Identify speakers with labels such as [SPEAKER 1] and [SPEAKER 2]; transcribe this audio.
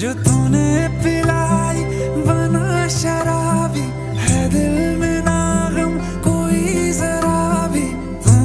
[SPEAKER 1] जो तूने पिला